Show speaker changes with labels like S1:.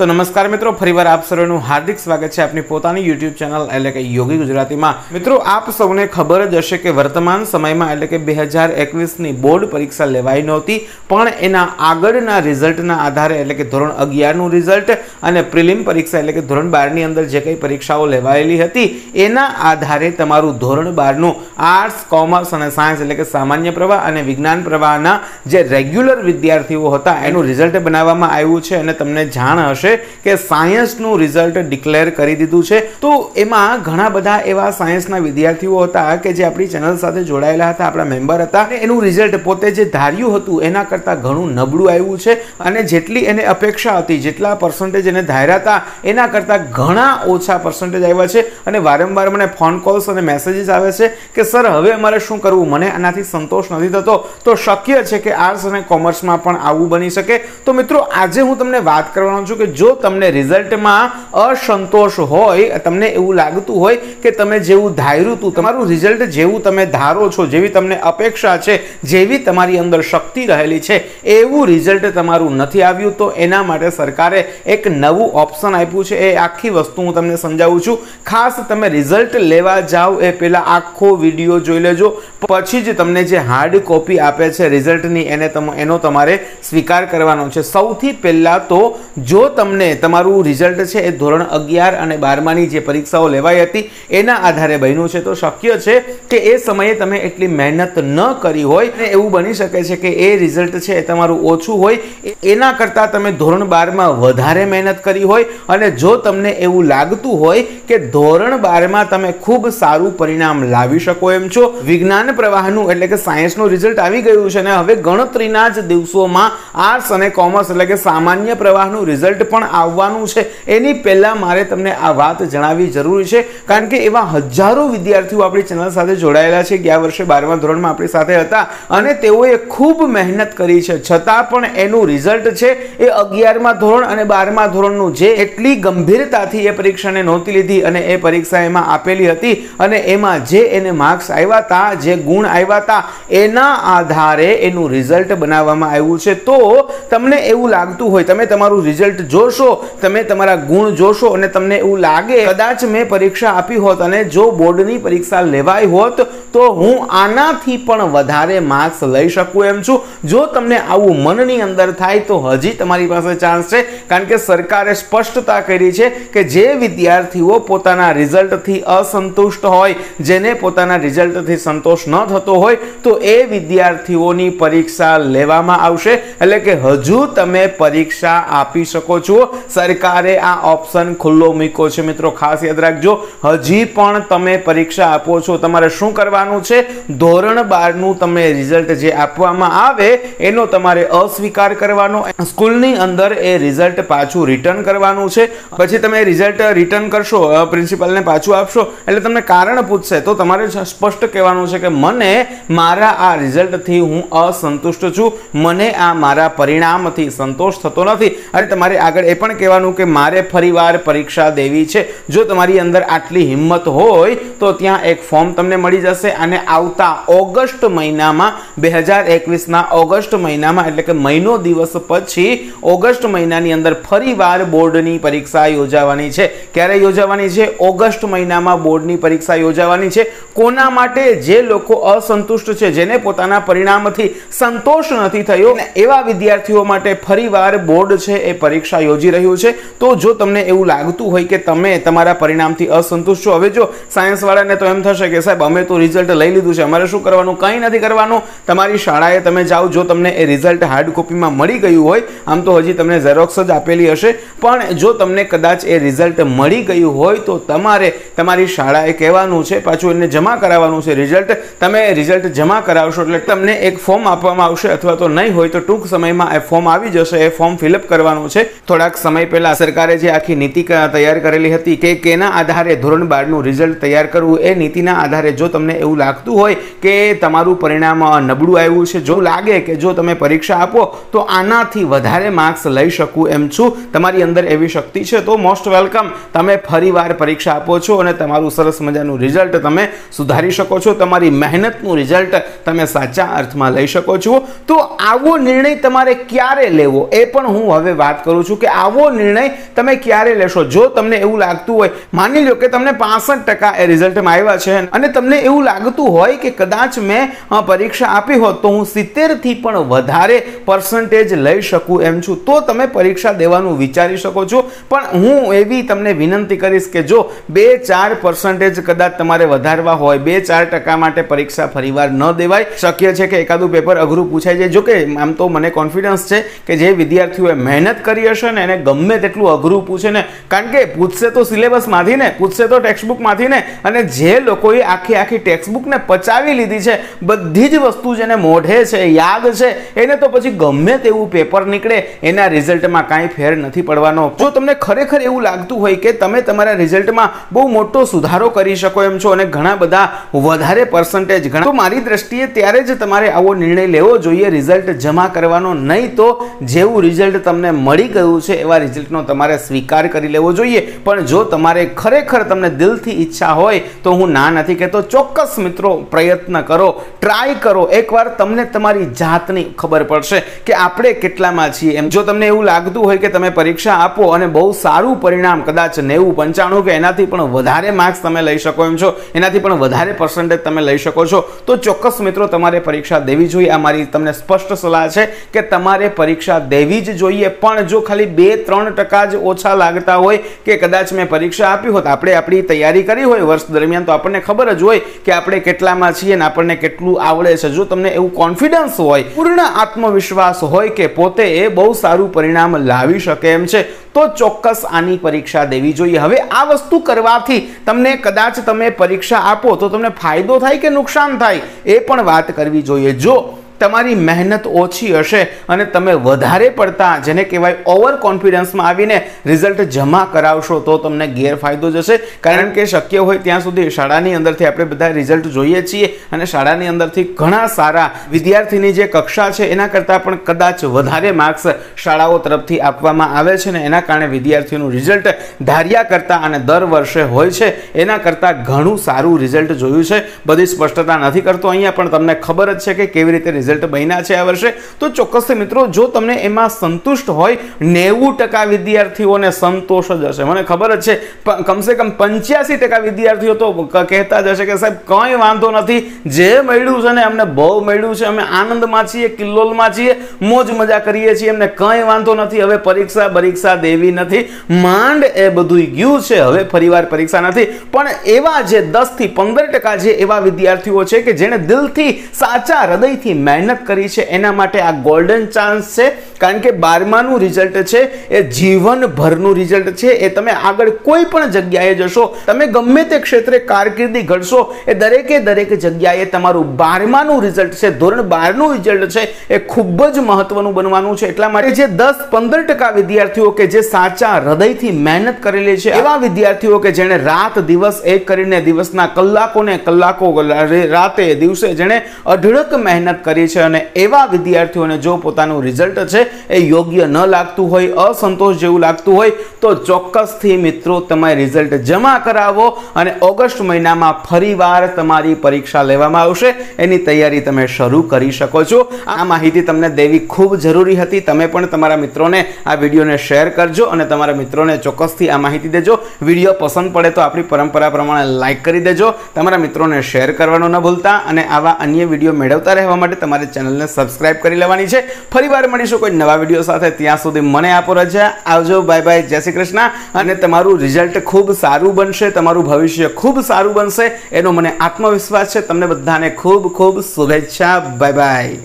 S1: તો નમસ્કાર મિત્રો, ફરીવાર આપ સર્વેનું હાર્દિક સ્વાગત છે આપની પોતાની યુટ્યુબ ચેનલ એટલે કે યોગી ગુજરાતીમાં. મિત્રો, આપ સૌને ખબર જ હશે કે વર્તમાન સમયમાં એટલે કે બે હજાર એકવીસની બોર્ડ પરીક્ષા લેવાઈ નહોતી, પણ એના આગળના રિઝલ્ટના આધારે એટલે કે ધોરણ અગિયારનું રિઝલ્ટ અને પ્રિલિમ પરીક્ષા એટલે કે ધોરણ બારની અંદર જે કંઈ પરીક્ષાઓ લેવાયેલી હતી, એના આધારે તમારું ધોરણ બારનું આર્ટ્સ, કોમર્સ અને સાયન્સ એટલે કે સામાન્ય પ્રવાહ અને વિજ્ઞાન પ્રવાહના જે રેગ્યુલર વિદ્યાર્થીઓ હતા, એનું રિઝલ્ટ બનાવવામાં આવ્યું છે અને તમને જાણ હશે કે સાયન્સનું રિઝલ્ટ ડિક્લેર કરી દીધું છે. તો એમાં ઘણા બધા એવા સાયન્સના વિદ્યાર્થીઓ હતા કે જે આપણી ચેનલ સાથે જોડાયેલા હતા, આપણા મેમ્બર હતા. એનું રિઝલ્ટ પોતે જે ધાર્યું હતું, એના કરતાં ઘણું નબળું આવ્યું છે. અને જેટલી એને અપેક્ષા હતી, જેટલા પર્સન્ટેજ એને ધાર્યા હતા, એના કરતાં ઘણા ઓછા પર્સન્ટેજ આવ્યા છે. અને વારંવાર મને ફોન કોલ્સ અને મેસેજીસ આવે છે કે, સર, હવે અમારે શું કરવું? મને આનાથી સંતોષ નથી થતો. તો શક્ય છે કે આર્ટ્સ અને કોમર્સમાં પણ આવું બની શકે. તો મિત્રો, આજે હું તમને વાત કરવાનો છું કે જો તમને રિઝલ્ટમાં અસંતોષ હોય, તમને એવું લાગતું હોય કે તમે જેવું ધાર્યું હતું, તમારું રિઝલ્ટ જેવું તમે ધારો છો, જેવી તમને અપેક્ષા છે, જેવી તમારી અંદર શક્તિ રહેલી છે, એવું રિઝલ્ટ તમારું નથી આવ્યું, તો એના માટે સરકારે એક નવું ઓપ્શન આપ્યું છે. એ આખી વસ્તુ હું તમને સમજાવું છું. ખાસ તમે રિઝલ્ટ લેવા જાઓ એ પહેલાં આખો વીડિયો જોઈ લેજો. પછી જ તમને જે હાર્ડ કોપી આપે છે રિઝલ્ટની, એને તમ, એનો તમારે સ્વીકાર કરવાનો છે. સૌથી પહેલાં તો જો તમને તમારું રિઝલ્ટ છે એ ધોરણ અગિયાર અને બારમાની જે પરીક્ષાઓ લેવાઈ હતી, એના આધારે બન્યું છે. તો શક્ય છે કે એ સમયે તમે એટલી મહેનત ન કરી હોય અને એવું બની શકે છે કે એ રિઝલ્ટ છે એ તમારું ઓછું હોય. એના કરતાં તમે ધોરણ બારમાં વધારે મહેનત કરી હોય અને જો તમને એવું લાગતું હોય કે ધોરણ બારમાં તમે ખૂબ સારું પરિણામ લાવી શકો એમ છો, વિજ્ઞાન પ્રવાહનું એટલે કે સાયન્સનું રિઝલ્ટ આવી ગયું છે અને હવે ગણતરીના જ દિવસોમાં આર્ટ્સ અને કોમર્સ એટલે કે સામાન્ય પ્રવાહનું રિઝલ્ટ પણ આવવાનું છે. એની પહેલાં મારે તમને આ વાત જણાવવી જરૂરી છે. કારણ કે એવા હજારો વિદ્યાર્થીઓ આપણી ચેનલ સાથે જોડાયેલા છે. ગયા વર્ષે બારમા ધોરણમાં આપણી સાથે હતા અને તેઓએ ખૂબ મહેનત કરી છે. છતાં પણ એનું રિઝલ્ટ છે એ અગિયારમા ધોરણ અને બારમા ધોરણનું જે એટલી ગંભીરતાથી એ પરીક્ષાને નહોતી લીધી અને એ પરીક્ષા એમાં આપેલી હતી અને એમાં જે એને માર્ક્સ આવ્યા હતા જે ગુણ આવ્યા હતા એના આધારે એનું રિઝલ્ટ બનાવવામાં આવ્યું છે. તો તમને એવું લાગતું હોય, તમે તમારું રિઝલ્ટ જોશો, તમે તમારા ગુણ જોશો અને તમને એવું લાગે, કદાચ મેં પરીક્ષા આપી હોત અને જો બોર્ડની પરીક્ષા લેવાઈ હોત, તો હું આનાથી પણ વધારે માર્ક્સ લઈ શકું એમ છું. જો તમને આવું મનની અંદર થાય, તો હજી તમારી પાસે ચાન્સ છે. કારણ કે સરકારે સ્પષ્ટતા કરી છે કે જે વિદ્યાર્થીઓ પોતાના રિઝલ્ટથી અસંતુષ્ટ હોય, જેને પોતાના રિઝલ્ટથી સંતોષ ન થતો હોય, તો એ વિદ્યાર્થીઓની પરીક્ષા લેવામાં આવશે. એટલે કે હજુ તમે પરીક્ષા આપી શકો છો. સરકારે આ ઓપ્શન ખુલ્લો મૂક્યો છે. મિત્રો, ખાસ યાદ રાખજો, હજી પણ તમે પરીક્ષા આપો છો. તમારે શું કરવાનું છે? ધોરણ બારનું તમે રિઝલ્ટ જે આપવામાં આવે, એનો તમારે અસ્વીકાર કરવાનો. સ્કૂલની અંદર એ રિઝલ્ટ પાછું રિટર્ન કરવાનું છે. પછી તમે રિઝલ્ટ રિટર્ન કરશો પ્રિન્સિપલને પાછું આપશો. એટલે તમને કારણ પૂછશે, તો તમારે સ્પષ્ટ કહેવાનું છે કે મને મારા આ રિઝલ્ટથી હું અસંતુષ્ટ છું. મને આ મારા પરિણામથી સંતોષ થતો નથી. અને તમારે આગળ એ પણ કહેવાનું કે મારે ફરીવાર પરીક્ષા દેવી છે. જો તમારી અંદર આટલી હિંમત હોય, તો ત્યાં એક ફોર્મ તમને મળી જશે અને આવતા ઓગસ્ટ મહિનામાં, બે હજાર એકવીસના ઓગસ્ટ મહિનામાં, એટલે કે મહિનો દિવસ પછી, ઓગસ્ટ મહિનાની અંદર ફરીવાર બોર્ડની પરીક્ષા યોજાવાની છે. ક્યારે યોજાવાની છે? ઓગસ્ટ મહિનામાં બોર્ડની પરીક્ષા યોજાવાની છે. કોના માટે જે લોકો અસંતુષ્ટ છે, જેને પોતાના પરિણામથી સંતોષ નથી થયો, એવા વિદ્યાર્થીઓ માટે ફરીવાર બોર્ડ છે એ પરીક્ષા યોજી રહ્યું છે, તો જો તમને એવું લાગતું હોય કે તમે તમારા પરિણામથી અસંતુષ્ટ છો, હવે જો સાયન્સ વાળાને તો એમ થશે કે સાહેબ, અમે તો રિઝલ્ટ લઈ લીધું છે, અમારે શું કરવાનું? કંઈ નથી કરવાનું. તમારી શાળાએ તમે જાઓ, જો તમને એ રિઝલ્ટ હાર્ડ કોપીમાં મળી ગયું હોય, આમ તો હજી તમને ઝેરોક્સ જ આપેલી હશે, પણ જો તમને કદાચ એ રિઝલ્ટ મળી ગયું હોય, તો તમારે તમારી શાળાએ કહેવાનું છે, પાછું એને જમા કરાવવાનું છે રિઝલ્ટ તમે રિઝલ્ટ જમા કરાવશો, એટલે તમને એક ફોર્મ આપવામાં આવશે, અથવા તો નહીં હોય, તો ટૂંક સમયમાં એ ફોર્મ આવી જશે, એ ફોર્મ ફિલઅપ કરવાનું છે. થોડાક સમય પહેલાં સરકારે જે આખી નીતિ તૈયાર કરેલી હતી કે કેના આધારે ધોરણ બારનું રિઝલ્ટ તૈયાર કરવું, એ નીતિના આધારે જો તમને એવું લાગતું હોય કે તમારું પરિણામ નબળું આવ્યું છે, જો લાગે કે જો તમે પરીક્ષા આપો, તો આનાથી વધારે માર્ક્સ લઈ શકું એમ છું. તમારી અંદર એવી શક્તિ છે તો મોસ્ટ વેલકમ તમે ફરીવાર પરીક્ષા આપો છો અને તમારું સરસ મજાનું રિઝલ્ટ તમે સુધારી શકો છો. તમારી મહેનતનું રિઝલ્ટ તમે સાચા અર્થમાં લઈ શકો છો. તો આવો નિર્ણય તમારે ક્યારે લેવો? એ પણ હું હવે વાત કરું છું કે આવો નિર્ણય તમે ક્યારે લેશો? જો તમને એવું લાગતું હોય, માની લો કે તમને પાસઠ ટકા એ રિઝલ્ટમાં આવ્યા છે અને તમને એવું લાગતું હોય કે કદાચ મેં પરીક્ષા આપી હોત તો હું સિત્તેરથી પણ વધારે પર્સન્ટેજ લઈ શકું એમ છું. તો તમે પરીક્ષા દેવાનું વિચારી શકો છો. પણ હું એવી તમને વિનંતી કરીશ કે જો બે ચાર પર્સન્ટેજ કદાચ તમારે વધારવા હોય, બે ચાર ટકા માટે પરીક્ષા ફરીવાર ન દેવાય. શક્ય છે કે એકાદું પેપર અઘરું પૂછાઈ જાય. જો કે આમ તો મને કોન્ફિડન્સ છે કે જે વિદ્યાર્થીઓએ મહેનત કરી હશે ને એને ગમે તેટલું અઘરું પૂછે ને, કારણ કે પૂછશે તો સિલેબસમાંથી ને, પૂછશે તો ટેક્સ્ટબુકમાંથી ને, અને જે લોકોએ આખી આખી ટેક્સ્ટબુકને પચાવી લીધી છે, બધી જ વસ્તુ જેને મોઢે છે, યાદ છે, એને તો પછી ગમે તેવું પેપર નીકળે, એના રિઝલ્ટમાં કાંઈ ફેર નથી પડવાનો. જો તમને ખરેખર એવું લાગતું હોય કે તમે તમારા રિઝલ્ટમાં બહુ મોટો સુધારો કરી શકો એમ છો અને ઘણા બધા વધારે પર્સન્ટેજ ઘણા તો મારી દ્રષ્ટિએ ત્યારે જ તમારે આવો નિર્ણય લેવો જોઈએ, રિઝલ્ટ જમા કરવાનો નહીં તો જેવું રિઝલ્ટ તમને મળી ગયું છે એવા રિઝલ્ટનો તમારે સ્વીકાર કરી લેવો જોઈએ. પણ જો તમારે ખરેખર તમને દિલથી ઈચ્છા હોય, તો હું ના નથી કહેતો. ચોક્કસ મિત્રો, પ્રયત્ન કરો. ટ્રાય કરો. એકવાર તમને તમારી જાતની ખબર પડશે કે આપણે કેટલામાં છીએ. એમ જો તમને એવું લાગતું હોય કે તમે પરીક્ષા આપો અને બહુ સારું પરિણામ, કદાચ નેવું, પંચાણું કે એનાથી પણ વધારે માર્ક્સ તમે લઈ શકો એમ છો, એનાથી પણ વધારે પર્સન્ટેજ તમે લઈ શકો છો, તો ચોક્કસ મિત્રો, તમારે પરીક્ષા દેવી જોઈએ. આ મારી તમને સ્પષ્ટ સલાહ છે કે તમારે પરીક્ષા દેવી જ જોઈએ. પણ જો ખાલી બે ત્રણ ટકા જ ઓછા લાગતા હોય કે કદાચ મેં પરીક્ષા આપી હોત. આપણે આપણી તૈયારી કરી હોય વર્ષ દરમિયાન તો આપણને ખબર જ હોય કે આપણે કેટલામાં છીએ ને આપણને કેટલું આવડે છે. જો તમને એવું કોન્ફિડન્સ હોય, પૂર્ણ આત્મવિશ્વાસ હોય કે પોતે એ બહુ સારું પરિણામ લાવી શકે એમ છે, તો ચોક્કસ આની પરીક્ષા દેવી જોઈએ. હવે આ વસ્તુ કરવાથી તમને કદાચ તમે પરીક્ષા આપો તો તમને ફાયદો થાય કે નુકસાન થાય એ પણ વાત કરવી જોઈએ. જો તમારી મહેનત ઓછી હશે અને તમે વધારે પડતા, જેને કહેવાય ઓવર કોન્ફિડન્સમાં આવીને રિઝલ્ટ જમા કરાવશો, તો તમને ગેરફાયદો જશે. કારણ કે શક્ય હોય ત્યાં સુધી શાળાની અંદરથી આપણે બધા રિઝલ્ટ જોઈએ છીએ અને શાળાની અંદરથી ઘણા સારા વિદ્યાર્થીની જે કક્ષા છે, એના કરતાં પણ કદાચ વધારે માર્ક્સ શાળાઓ તરફથી આપવામાં આવે છે ને એના કારણે વિદ્યાર્થીઓનું રિઝલ્ટ ધાર્યા કરતાં અને દર વર્ષે હોય છે, એના કરતાં ઘણું સારું રિઝલ્ટ જોયું છે. બધી સ્પષ્ટતા નથી કરતો અહીંયા, પણ તમને ખબર જ છે કે કેવી રીતે રિઝલ્ટ બન્યા છે આ વર્ષે, તો ચોક્કસ મિત્રો, જો તમને એમાં સંતુષ્ટ હોય, નેવું ટકા વિદ્યાર્થીઓને સંતોષ જ હશે. મને ખબર જ છે કમસે કમ પંચ્યાસી ટકા વિદ્યાર્થીઓ તો કહેતા જ હશે કે, સાહેબ, કંઈ વાંધો નથી. જે મળ્યું છે ને, અમને બહુ મળ્યું છે. અમે આનંદમાં છીએ, કિલ્લોલમાં છીએ, મોજ મજા કરીએ છીએ. એમને કંઈ વાંધો નથી. હવે પરીક્ષા પરીક્ષા દેવી નથી. માંડ એ બધું ગયું છે. હવે ફરીવાર પરીક્ષા નથી. પણ એવા જે દસથી પંદર ટકા જે એવા વિદ્યાર્થીઓ છે કે, જેણે દિલથી સાચા હૃદયથી મહેનત કરી છે, એના માટે આ ગોલ્ડન ચાન્સ છે. કારણ કે બારમાનું રિઝલ્ટ છે, એ જીવનભરનું રિઝલ્ટ છે, એ તમે આગળ કોઈ પણ જગ્યાએ જશો, તમે ગમે તે ક્ષેત્રે કારકિર્દી ઘડશો, એ દરેકે દરેક જગ્યાએ તમારું બારમાનું રિઝલ્ટ છે, ધોરણ બારનું રિઝલ્ટ છે, એ ખૂબ જ મહત્વનું બનવાનું છે. એટલા માટે જે દસ પંદર ટકા વિદ્યાર્થીઓ કે જે સાચા હૃદયથી મહેનત કરેલી છે, એવા વિદ્યાર્થીઓ કે જેણે રાત દિવસ એક કરીને દિવસના કલાકોને કલાકો રાતે દિવસે જેણે અઢળક મહેનત કરી છે અને એવા વિદ્યાર્થીઓને જો પોતાનું રિઝલ્ટ છે એ યોગ્ય ન લાગતું હોય, અસંતોષ જેવું લાગતું હોય, તો ચોક્કસથી મિત્રો તમે રિઝલ્ટ જમા કરાવો અને ઓગસ્ટ મહિનામાં ફરીવાર તમારી પરીક્ષા લેવામાં આવશે. એની તૈયારી તમે શરૂ કરી શકો છો. આ માહિતી તમને દેવી ખૂબ જરૂરી હતી. તમે પણ તમારા મિત્રોને આ વિડીયોને શેર કરજો અને તમારા મિત્રોને ચોક્કસથી આ માહિતી દેજો. વીડિયો પસંદ પડે તો આપણી પરંપરા પ્રમાણે લાઇક કરી દેજો. તમારા મિત્રોને શેર કરવાનું ન ભૂલતા અને આવા અન્ય વીડિયો મેળવતા રહેવા માટે તમારે ચેનલને સબસ્ક્રાઇબ કરી લેવાની છે. ફરીવાર મળીશું કોઈ નવા વીડિયો સાથે. ત્યાં સુધી મને આપો રજા. આવજો. Bye bye. જય શ્રી કૃષ્ણ. અને તમારું રિઝલ્ટ ખૂબ સારું બનશે. તમારું ભવિષ્ય ખૂબ સારું બનશે. એનો મને આત્મવિશ્વાસ છે. તમને બધાને ખૂબ ખૂબ શુભેચ્છા. Bye bye.